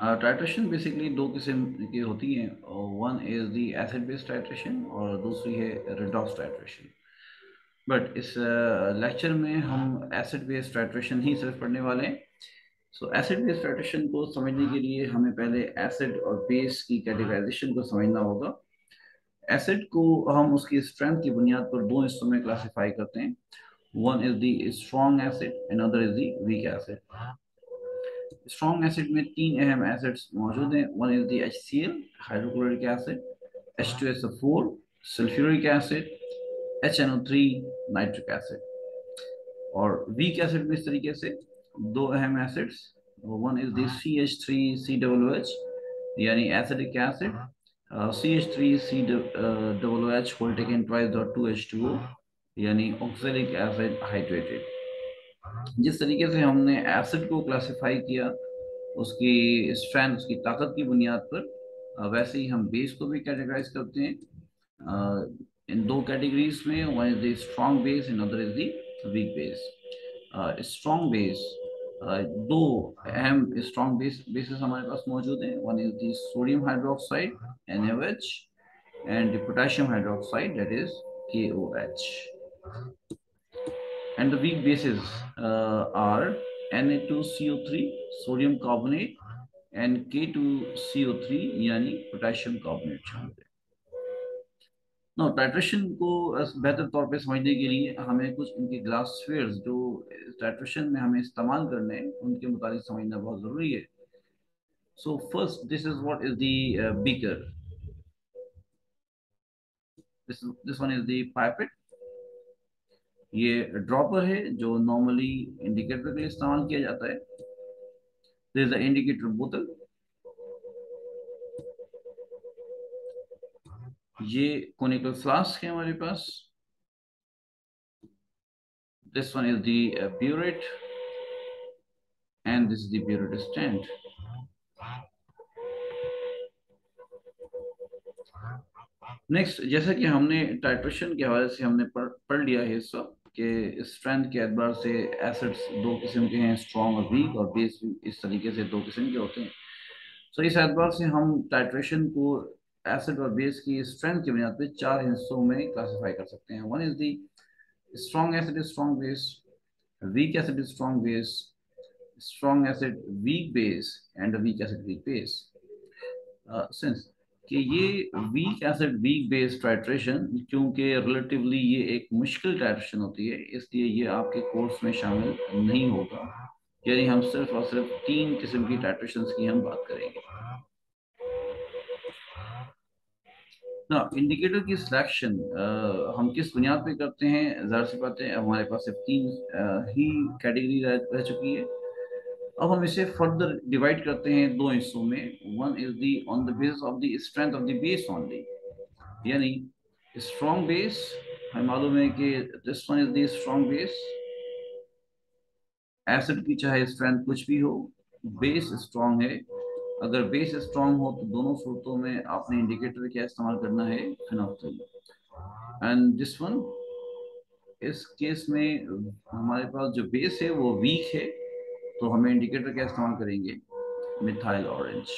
Titration basically दो किस्म की होती हैं one is the acid based titration और दूसरी है रिडॉक्स टाइट्रेशन बट इस लेक्चर uh, में हम एसिड बेस्ड टाइट्रेशन ही सिर्फ़ पढ़ने वाले हैं. सो एसिड बेस्ड टाइट्रेशन को समझने के लिए हमें पहले एसिड और बेस की कैटेगराइजेशन को समझना होगा. एसिड को हम उसकी स्ट्रेंथ की बुनियाद पर दो हिस्सों में क्लासीफाई करते हैं. One is the strong acid and other is the weak acid strong acid में तीन अहम एसिड्स मौजूद हैं। One is the HCl hydrochloric acid H2SO4 sulphuric acid HNO3 nitric acid और वीक एसिड में इस तरीके से दो अहम acids one is the CH3COOH यानी acidic acid C H three C double H whole taken twice dot two H two O यानी oxalic acid hydrated जिस तरीके से हमने एसिड को क्लासिफाई किया, उसकी स्ट्रेंथ उसकी ताकत की बुनियाद पर वैसे ही हम बेस को भी कैटेगराइज करते हैं। इन दो कैटेगरीज में one is the strong base in other is the weak base strong base दो अहम स्ट्रॉन्ग बेस बेसिस हमारे पास मौजूद हैं। One is the sodium hydroxide NaOH and the potassium hydroxide, that is KOH and the weak bases uh, are Na2CO3 sodium carbonate and K2CO3 यानी potassium carbonate no titration को बेहतर तौर पे समझने के लिए हमें कुछ इनके ग्लास स्फीयर्स जो टाइट्रेशन में हमें इस्तेमाल करने हैं उनके मुताबिक समझना बहुत ज़रूरी है। So first this is what is the beaker this this one is the pipette ये ड्रॉपर है जो नॉर्मली इंडिकेटर के लिए इस्तेमाल किया जाता है। दिस इंडिकेटर बोतल ये कोनिकल फ्लास्क है हमारे पास। The uh, burette and this is the burette stand next जैसा कि हमने टाइट्रेशन के हवाले से हमने पढ़ पढ़ लिया है वक्त कि स्ट्रेंथ के एतबार से एसिड्स दो किस्म के हैं स्ट्रॉन्ग और वीक और बेस इस तरीके से दो किस्म के होते हैं। सो so, इस एतबार से हम टाइट्रेशन को एसिड और बेस की स्ट्रेंथ की बुनियाद पर चार हिस्सों में क्लासीफाई कर सकते हैं। One is the strong acid is strong base weak acid is strong base strong acid weak base and weak acid weak base since कि ये weak acid weak based titration क्योंकि रिलेटिवली ये एक मुश्किल टाइट्रेशन होती है, इसलिए ये आपके कोर्स में शामिल नहीं होगा। यानी हम सिर्फ़ और सिर्फ़ तीन किस्म की टाइट्रेशन की हम बात करेंगे। ना इंडिकेटर की सिलेक्शन हम किस बुनियाद पे करते हैं? ज़ाहिर सी बात है, हमारे पास सिर्फ़ तीन ही कैटेगरी रह चुकी है। अब हम इसे फर्दर डिवाइड करते हैं दो हिस्सों में। One is the on the base of the strength of the base only यानी स्ट्रॉन्ग बेस हमें मालूम है कि this one is the strong base acid की चाहे स्ट्रेंथ कुछ भी हो बेस स्ट्रॉन्ग है। अगर बेस स्ट्रॉन्ग हो तो दोनों सूरतों में आपने इंडिकेटर क्या इस्तेमाल करना है? फिनोफ्थिल एंड दिस वन इस केस में हमारे पास जो बेस है, वो वीक है। तो हमें इंडिकेटर क्या इस्तेमाल करेंगे? मिथाइल ऑरेंज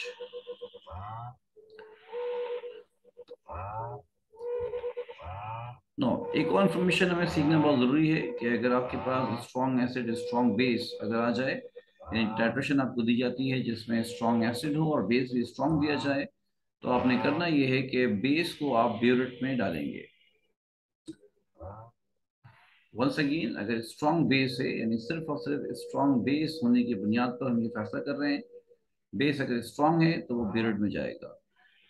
नो एक और इन्फॉर्मेशन हमें सीखना बहुत ज़रूरी है कि अगर आपके पास स्ट्रॉन्ग एसिड स्ट्रॉन्ग बेस अगर आ जाए टाइट्रेशन आपको दी जाती है जिसमें स्ट्रॉन्ग एसिड हो और बेस भी स्ट्रॉन्ग दिया जाए तो आपने करना यह है कि बेस को आप ब्यूरेट में डालेंगे। वंस अगेन अगर स्ट्रॉन्ग बेस है यानी सिर्फ़ और सिर्फ़ स्ट्रॉन्ग बेस होने की बुनियाद पर हम ये फैसला कर रहे हैं बेस अगर स्ट्रॉन्ग है तो वो बीरड में जाएगा।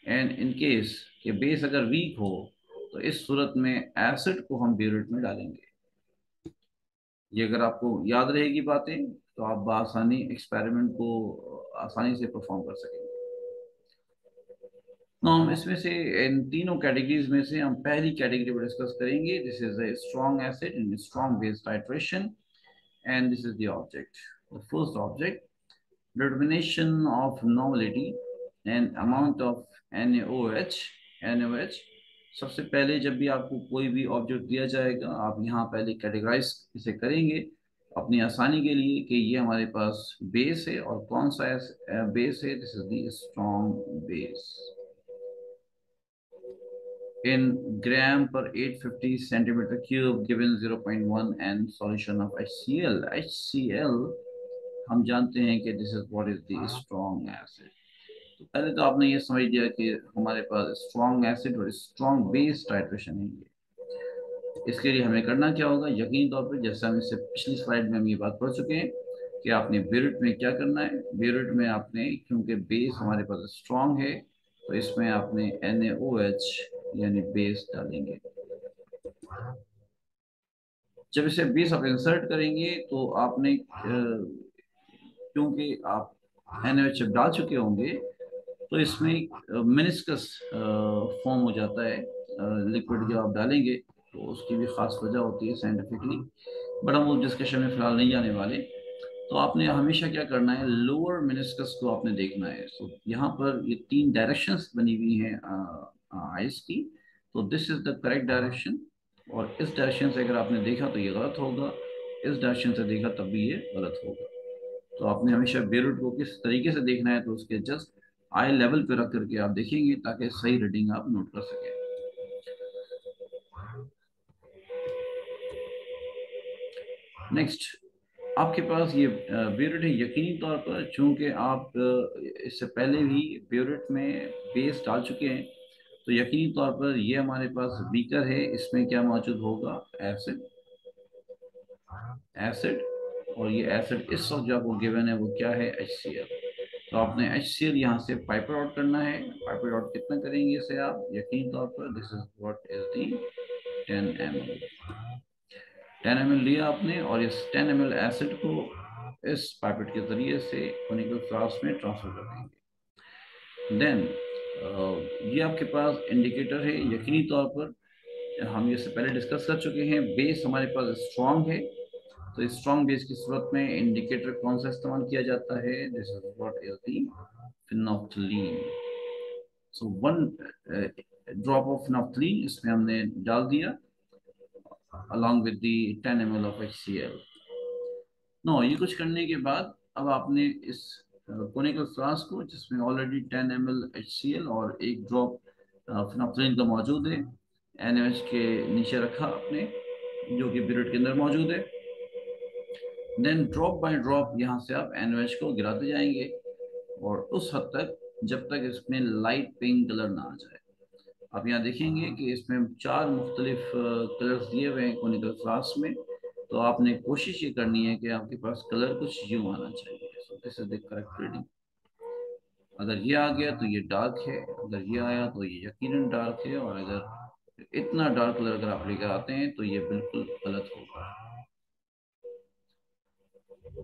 एंड इन केस कि बेस अगर वीक हो तो इस सूरत में एसिड को हम बीरड में डालेंगे। ये अगर आपको याद रहेगी बातें तो आप बसानी एक्सपेरिमेंट को आसानी से परफॉर्म कर सकेंगे। तो हम इसमें से, इन तीनों कैटेगरीज में से हम पहली कैटेगरी पर डिस्कस करेंगे this is a strong acid in strong base titration and this is the object the first object determination of normality and amount of NaOH NaOH सबसे पहले जब भी आपको कोई भी ऑब्जेक्ट दिया जाएगा, आप यहाँ पहले कैटेगराइज इसे करेंगे अपनी आसानी के लिए कि ये हमारे पास बेस है और कौन सा बेस है? This is the strong base in gram per 850 centimeter cube given 0.1 and solution of HCl. HCl हम जानते हैं कि this is what is the strong acid तो पहले तो आपने ये समझ लिया कि हमारे पास स्ट्रॉन्ग एसिड और स्ट्रॉन्ग बेस टाइट्रेशन है ये। इसके लिए हमें करना क्या होगा? यकीन तौर पर जैसे हम इससे पिछली स्लाइड में हम ये बात पढ़ चुके हैं कि आपने बेरुट में क्या करना है? बेरुट में आपने क्योंकि बेस हमारे पास स्ट्रॉन्ग है तो इसमें आपने एन यानी बेस डालेंगे। जब इसे बेस आप इंसर्ट करेंगे तो आपने क्योंकि आप एन जब डाल चुके होंगे तो इसमें मिनिस्कस फॉर्म हो जाता है लिक्विड जो आप डालेंगे तो उसकी भी खास वजह होती है साइंटिफिकली बट हम उस डिस्कशन में फ़िलहाल नहीं जाने वाले। तो आपने हमेशा क्या करना है लोअर मिनिस्कस को आपने देखना है। तो यहाँ पर ये तीन डायरेक्शंस बनी हुई हैं आइस की तो this is the correct direction और इस डायरेक्शन से अगर आपने देखा तो ये गलत होगा। इस डायरेक्शन से देखा तब भी ये गलत होगा। तो आपने हमेशा बेरूट को किस तरीके से देखना है तो उसके जस्ट आई लेवल पे रख करके आप देखेंगे ताकि सही रीडिंग आप नोट कर सकें। नेक्स्ट आपके पास ये ब्यूरेट है यकीनी तौर पर, चूँकि आप इससे पहले भी ब्यूरेट में बेस डाल चुके हैं तो यकीनी तौर पर ये हमारे पास बीकर है, इसमें क्या मौजूद होगा? एसिड एसिड और ये एसिड इस वक्त जो आपको गिवन है, वो क्या है? एच सी एल तो आपने एच सी एल यहाँ से पाइपर आउट करना है। पाइपर आउट कितना करेंगे इसे आप? यकीन तौर पर this is what is the ten M L ten M L लिया आपने और इस टेन एम एल एसिड को इस पाइपेट के ज़रिए से कोनिकल फ्लास्क में ट्रांसफ़र कर देंगे। देन ये आपके पास इंडिकेटर है, यकीनी तौर पर, हम ये से पहले डिस्कस कर चुके हैं बेस हमारे पास स्ट्रॉन्ग है तो स्ट्रॉन्ग बेस की सूरत में इंडिकेटर कौन सा इस्तेमाल किया जाता है? This is what is the phenolphthalein so one drop of phenolphthalein इसमें हमने डाल दिया, along with the 10 ml of HCl no ये कुछ करने के बाद, अब आपने इस कोनिकल फ्लास्क को, जिसमें ऑलरेडी 10 ml एल और एक ड्रॉप फिनोफ्थलीन का मौजूद है। NaOH के नीचे रखा आपने, जो कि बिरट के अंदर मौजूद है। देन ड्रॉप बाय ड्रॉप यहाँ से आप एनओएच को गिराते जाएँगे और उस हद तक जब तक इसमें लाइट पिंक कलर ना आ जाए। आप यहाँ देखेंगे कि इसमें चार मुख्तलिफ़ कलर्स दिए हुए हैं कोनिकल फ्लास में। तो आपने कोशिश ये करनी है कि आपके पास कलर कुछ यूँ आना चाहिए। So this is the correct reading अगर ये आ गया तो ये डार्क है अगर ये आया तो ये यकीनन डार्क है और अगर इतना डार्क कलर अगर आप लेकर आते हैं तो ये बिल्कुल गलत होगा।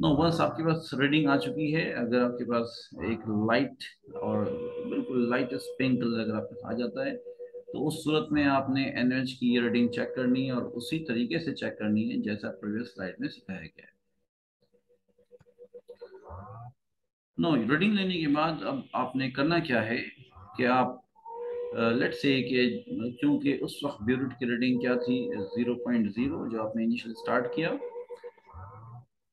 नो no, आपके पास रीडिंग आ चुकी है अगर आपके पास एक लाइट और बिल्कुल लाइट पिंक कलर अगर आपके आ जाता है तो उस सूरत में आपने एनएच की ये रीडिंग चेक करनी है और उसी तरीके से चेक करनी है जैसा प्रीवियस स्लाइड में सिखाया गया है। नो रीडिंग लेने के बाद अब आपने करना क्या है कि आप लेट्स से कि क्योंकि उस वक्त ब्यूरिट की रीडिंग क्या थी? 0.0 जो आपने इनिशियल स्टार्ट किया।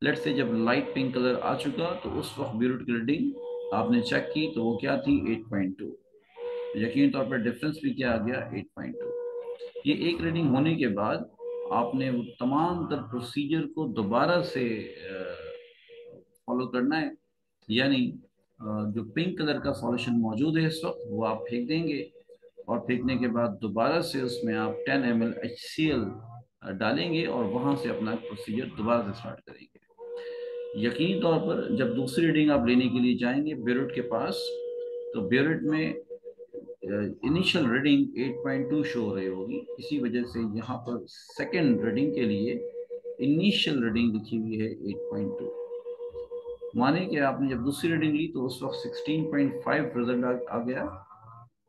लेट से जब लाइट पिंक कलर आ चुका तो उस वक्त ब्यूट की रीडिंग आपने चेक की तो वो क्या थी? 8.2 यकीन तौर पर डिफरेंस भी क्या आ गया? 8.2 ये एक रीडिंग होने के बाद आपने वो तमाम तर प्रोसीजर को दोबारा से फॉलो करना है। यानी जो पिंक कलर का सॉल्यूशन मौजूद है इस वक्त, वो आप फेंक देंगे और फेंकने के बाद दोबारा से उसमें आप 10 एम एल डालेंगे और वहाँ से अपना प्रोसीजर दोबारा से स्टार्ट करेंगे। यकीनी तौर पर जब दूसरी रीडिंग आप लेने के लिए जाएँगे बेरुट के पास तो बेरुट में इनिशियल रीडिंग 8.2 शो हो रही होगी। इसी वजह से यहाँ पर सेकेंड रीडिंग के लिए इनिशियल रीडिंग लिखी हुई है 8.2 माने कि आपने जब दूसरी रीडिंग ली तो उस वक्त 16.5 रिज़ल्ट आ गया।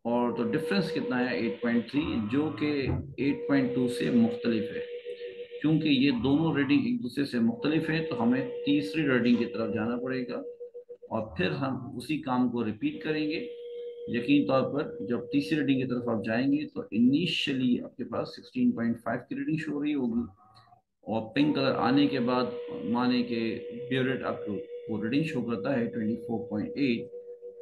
और तो डिफरेंस कितना है? 8.3 जो कि 8.2 से मुख्तलिफ़ है। क्योंकि ये दोनों रीडिंग एक दूसरे से मुख्तलिफ़ है तो हमें तीसरी रीडिंग की तरफ़ जाना पड़ेगा। और फिर हम उसी काम को रिपीट करेंगे। यकीन तौर पर जब तीसरी रीडिंग की तरफ़ आप जाएँगे तो इनिशियली आपके पास 16.5 की रीडिंग शो रही होगी। और पिंक कलर आने के बाद माने के ब्यूरेट आपको रीडिंग शो करता है 24.8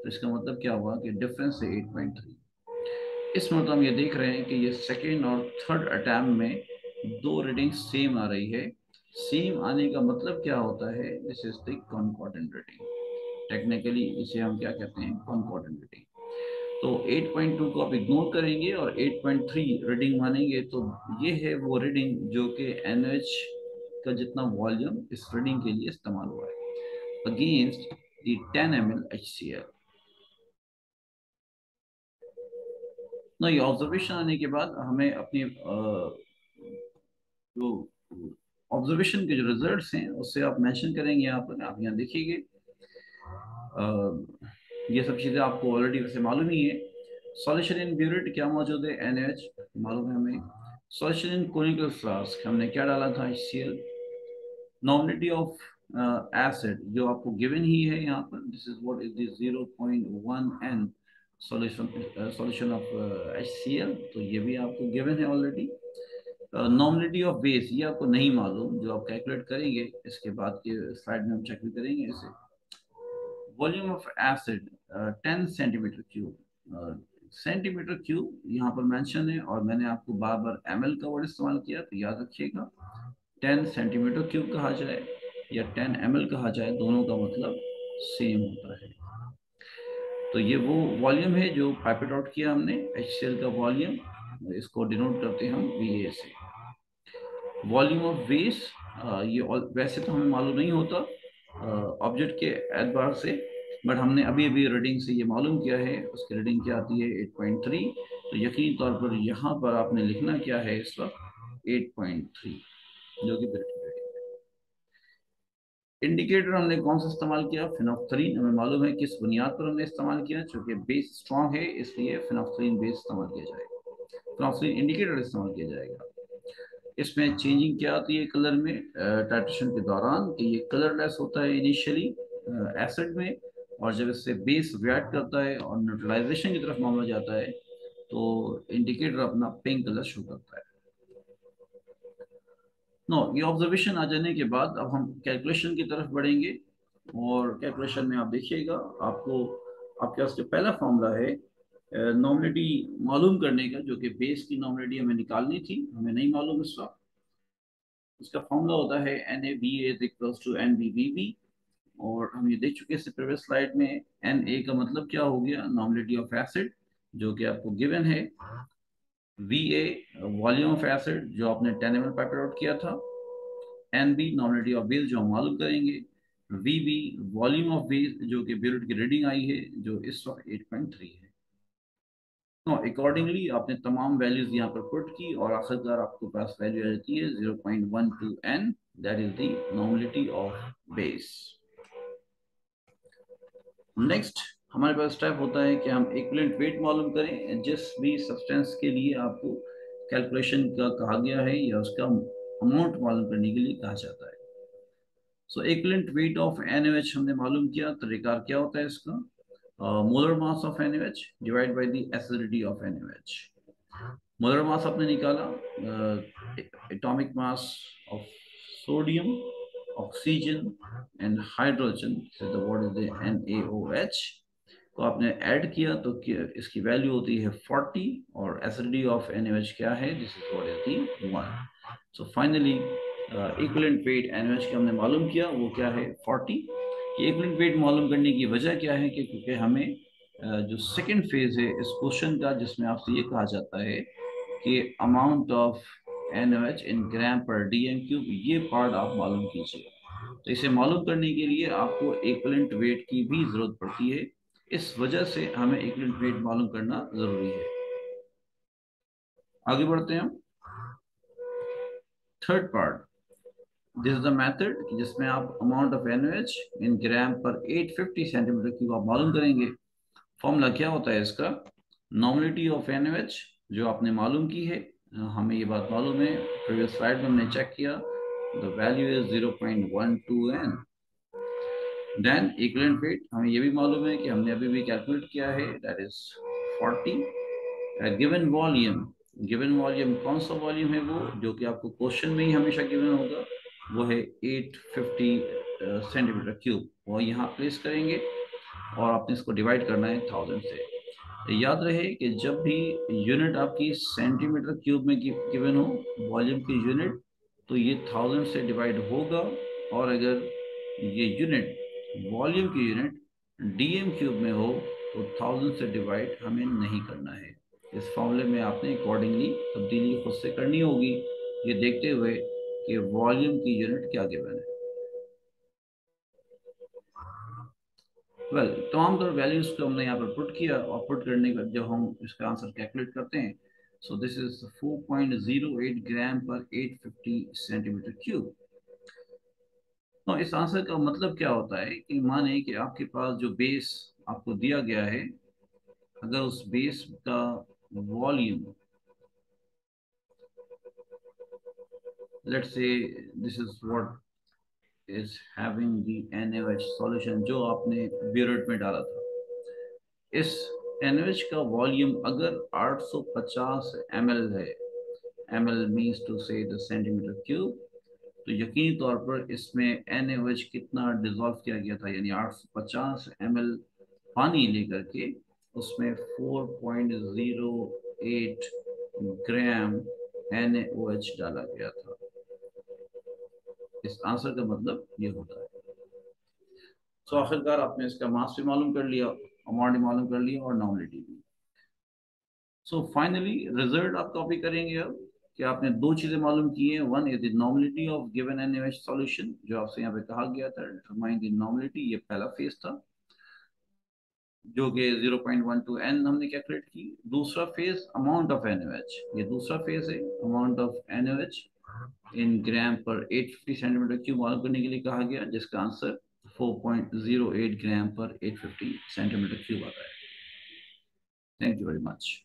तो इसका मतलब क्या हुआ कि डिफरेंस है 8.3 इस मतलब हम ये देख रहे हैं कि ये सेकेंड और थर्ड अटैम्प में दो रीडिंग सेम आ रही है। सेम आने का मतलब क्या होता है? This is the concordant reading technically इसे हम क्या कहते हैं? कॉन्कॉर्डेंट रीडिंग तो 8.2 को आप इग्नोर करेंगे और 8.3 रीडिंग मानेंगे तो ये है वो रीडिंग जो कि NH का जितना वॉल्यूम इस रीडिंग के लिए इस्तेमाल हुआ है। अगेंस्ट द 10 ml HCl ना ये ऑब्जर्वेशन आने के बाद हमें अपनी जो ऑब्जर्वेशन के जो रिजल्ट्स हैं, उससे आप मेंशन करेंगे यहाँ पर, आप यहाँ देखिएगा। ये सब चीज़ें आपको ऑलरेडी वैसे मालूम ही है। सॉल्यूशन इन ब्यूरेट क्या मौजूद है? एन एच मालूम है हमें। सॉल्यूशन इन कोनिकल फ्लास्क हमने क्या डाला था? एच सी एल नॉमिनिटी ऑफ़ एसिड uh, जो आपको गिवन ही है यहाँ पर this is what is this 0.1 N solution solution of L तो ये भी आपको गिवन है ऑलरेडी नॉमिनिटी ऑफ़ बेस ये आपको नहीं मालूम जो आप कैलकुलेट करेंगे इसके बाद के स्लाइड में हम चेक भी करेंगे इसे। Volume of acid ten centimetre cube centimetre cube यहाँ पर मेंशन है और मैंने आपको बार बार एमएल का वर्ड इस्तेमाल किया तो याद रखिएगा टेन सेंटीमीटर क्यूब कहा जाए। या टेन एम कहा जाए, दोनों का मतलब सेम होता है। तो ये वो वॉल्यूम है जो पाइपेट आउट किया हमने एच का वॉल्यूम इसको डिनोट करते हैं हम वी से। वॉल्यूम ऑफ़ वेस ये वैसे तो हमें मालूम नहीं होता ऑब्जेक्ट के एतबार से बट हमने अभी अभी रीडिंग से ये मालूम किया है, उसकी रीडिंग क्या आती है 8.3 तो यकीन तौर पर यहाँ पर आपने लिखना क्या है इस वक्त 8.3 जो कि इंडिकेटर हमने कौन सा इस्तेमाल किया? फिनोफ्थरीन हमें मालूम है किस बुनियाद पर हमने इस्तेमाल किया चूँकि बेस स्ट्रॉन्ग है, इसलिए फिनोफ्थरीन बेस इस्तेमाल किया जाएगा। फिनोफ्थरीन इंडिकेटर इस्तेमाल किया जाएगा। इसमें चेंजिंग क्या आती है कलर में? टाइट्रेशन के दौरान कि ये कलरलेस होता है इनिशियली एसिड में, और जब इससे बेस रिएक्ट करता है और न्यूट्रलाइजेशन की तरफ़ मामला जाता है तो इंडिकेटर अपना पिंक कलर शो करता है। नो ये ऑब्जर्वेशन आ जाने के बाद अब हम कैलकुलेशन की तरफ़ बढ़ेंगे और कैलकुलेशन में आप देखिएगा, आपको, आपके पास जो पहला फॉर्मूला है नॉमिनिटी मालूम करने का, जो कि बेस की नॉमिनिटी हमें निकालनी थी, हमें नहीं मालूम इस वक्त। इसका फॉर्मूला होता है N A B as equals to N B B B और हम ये देख चुके हैं प्रीवियस स्लाइड में एन ए का मतलब क्या हो गया? नॉमिनिटी ऑफ़ एसिड जो कि आपको गिवन है। V A volume of acid जो आपने टेन एम एल आउट किया था एन बी नॉमिनिटी ऑफ़ बेस जो हम मालूम करेंगे V B volume of base जो कि ब्यूरेट की रीडिंग आई है, जो इस वक्त एट पॉइंट थ्री है। तो अकॉर्डिंगली आपने तमाम वैल्यूज़ यहाँ पर पुट की और आखिरकार आपके पास वैल्यू आ जाती है zero point one two N that is the of base next हमारे पास स्टेप होता है कि हम इक्वलेंट वेट मालूम करें जिस भी सब्सटेंस के लिए आपको कैलकुलेशन का कहा गया है या उसका अमाउंट मालूम करने के लिए कहा जाता है so equivalent weight of NH हमने मालूम किया तरीका क्या होता है इसका molar mass of NaOH divided by the acidity of NaOH. Molar mass आपने निकाला uh, atomic mass of sodium, oxygen and hydrogen. So the what is the NaOH को आपने ऐड किया तो इसकी वैल्यू होती है 40 और एसिडिटी ऑफ़ NaOH क्या है? This is what is the 1 so finally equivalent weight NaOH का हमने मालूम किया वो क्या है? 40 एक मिनट वेट मालूम करने की वजह क्या है कि क्योंकि हमें uh, जो सेकंड फ़ेज़ है इस क्वेश्चन का जिसमें आपसे ये कहा जाता है कि amount of N H in gram per D M cube ये पार्ट आप मालूम कीजिए। तो इसे मालूम करने के लिए आपको एकलेंट वेट की भी ज़रूरत पड़ती है। इस वजह से हमें एकलेंट वेट मालूम करना ज़रूरी है। आगे बढ़ते हैं हम। Third part this is the method जिसमें आप amount of NOH in gram per 850 centimetre cube आप मालूम करेंगे। फॉर्मूला क्या होता है इसका? नॉमिनिटी ऑफ़ एनओएच जो आपने मालूम की है, हमें ये बात मालूम है। प्रीवियस स्लाइड में हमने चेक किया। The value is 0.12 N then equivalent weight हमें ये भी मालूम है कि हमने अभी भी कैलकुलेट किया है that is 40 given volume given volume कौन सा वॉल्यूम है वो, जो कि आपको क्वेश्चन में ही हमेशा गिवन होगा, वो है 850 सेंटीमीटर क्यूब वो यहाँ प्लेस करेंगे और आपने इसको डिवाइड करना है थाउज़ेंड से. याद रहे कि जब भी यूनिट आपकी सेंटीमीटर क्यूब में गिवन हो वॉल्यूम की यूनिट तो ये थाउज़ेंड से डिवाइड होगा और अगर ये यूनिट वॉल्यूम की यूनिट डीएम क्यूब में हो तो थाउज़ेंड से डिवाइड हमें नहीं करना है। इस फॉर्मूले में आपने अकॉर्डिंगली तब्दीली खुद से करनी होगी। ये देखते हुए कि वॉल्यूम की यूनिट क्या गिवन है। वेल well, तमाम तरह वैल्यूज़ को हमने यहाँ पर पुट किया और पुट करने का जब हम इसका आंसर कैलकुलेट करते हैं सो this is 4.08 gram per 850 centimetre cube तो इस आंसर का मतलब क्या होता है कि माने कि आपके पास जो बेस आपको दिया गया है, अगर उस बेस का volume let say this is what is having the NH solution जो आपने ब्यूरेट में डाला था। इस एनएच का वॉल्यूम अगर 850 ml है, ml means to say the centimetre cube तो यकीनी तौर पर इसमें NaOH कितना डिजोल्व किया गया था? यानी 850 एल पानी लेकर के उसमें 4.08 ग्राम NaOH डाला गया था। इस आंसर का मतलब ये होता है। सो आखिरकार आपने इसका मास भी मालूम कर लिया अमाउंट भी मालूम कर लिया और नॉमिलिटी भी। सो फाइनली रिज़ल्ट आप कॉपी करेंगे अब। कि आपने दो चीज़ें मालूम की हैं। One is the normality of given N solution जो आपसे यहाँ पे कहा गया था डिटरमाइन द नॉमिलिटी ये पहला फ़ेज़ था, जो कि 0.12 एन हमने कैलकुलेट की। दूसरा फ़ेज़ अमाउंट ऑफ़ एनओएच ये दूसरा फ़ेज़ है amount of NOH in gram per 850 centimetre cube मालूम करने के लिए कहा गया, जिसका आंसर 4.08 ग्राम पर 850 सेंटीमीटर क्यूब आता है। Thank you very much